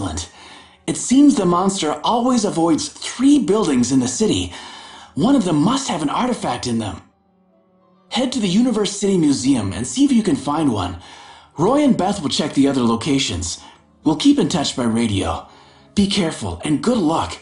Excellent. It seems the monster always avoids three buildings in the city. One of them must have an artifact in them. Head to the Universe City Museum and see if you can find one. Roy and Beth will check the other locations. We'll keep in touch by radio. Be careful and good luck.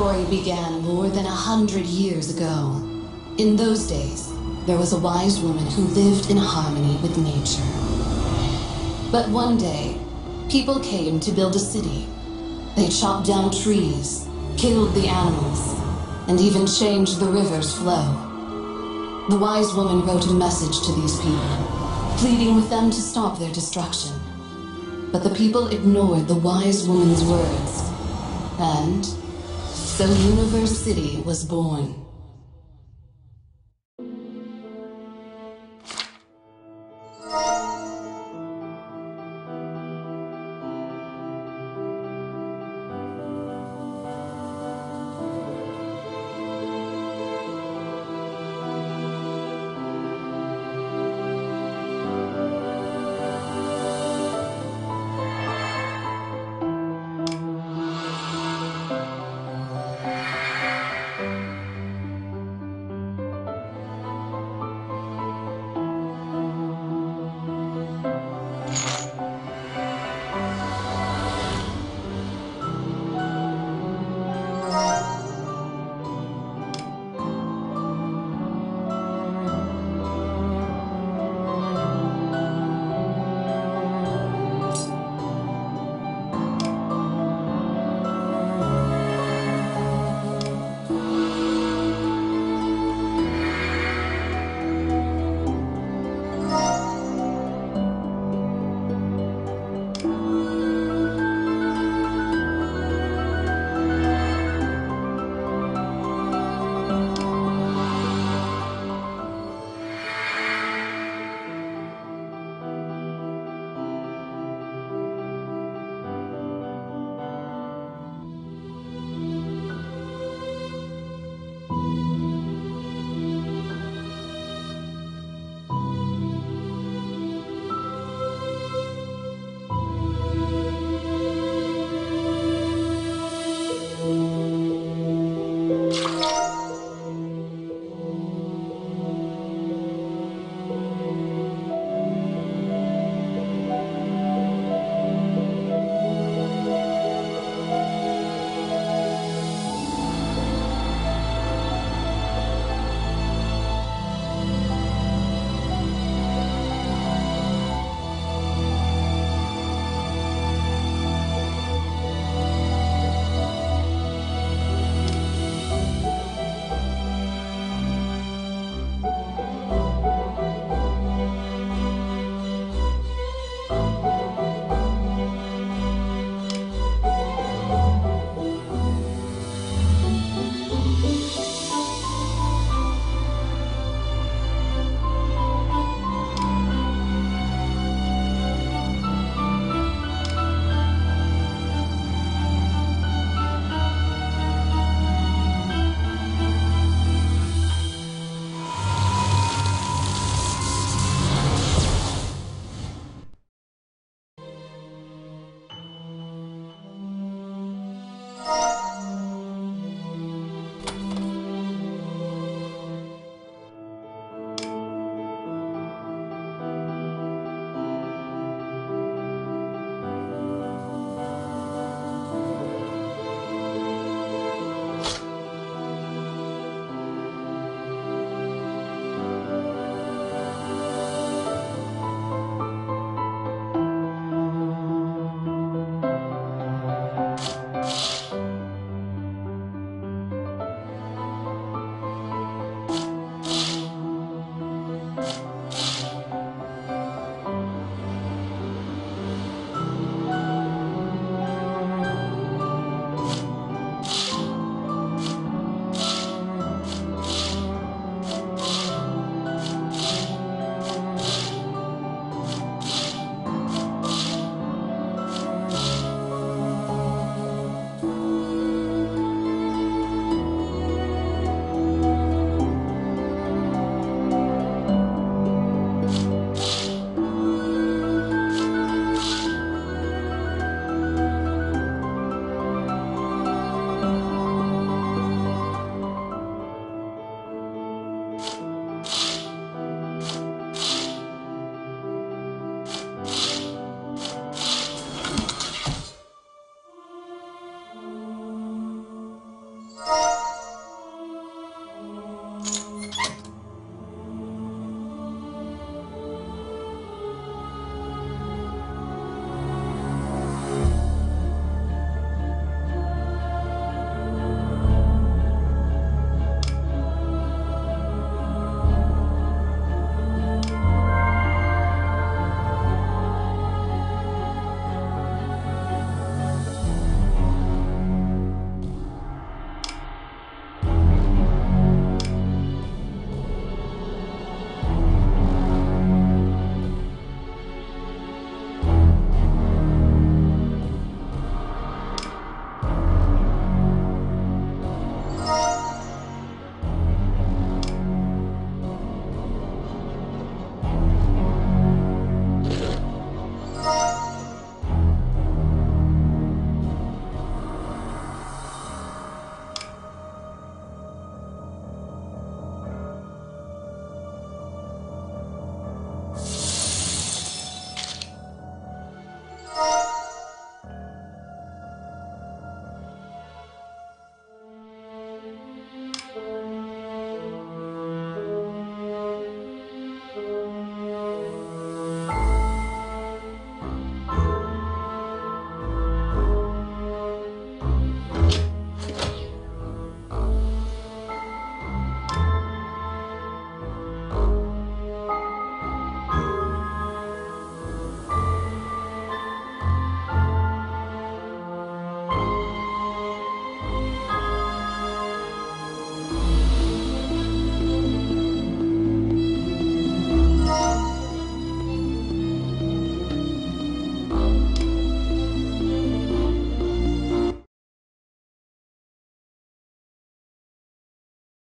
Story began more than a hundred years ago. In those days, there was a wise woman who lived in harmony with nature. But one day, people came to build a city. They chopped down trees, killed the animals, and even changed the river's flow. The wise woman wrote a message to these people, pleading with them to stop their destruction. But the people ignored the wise woman's words, and so Universe City was born.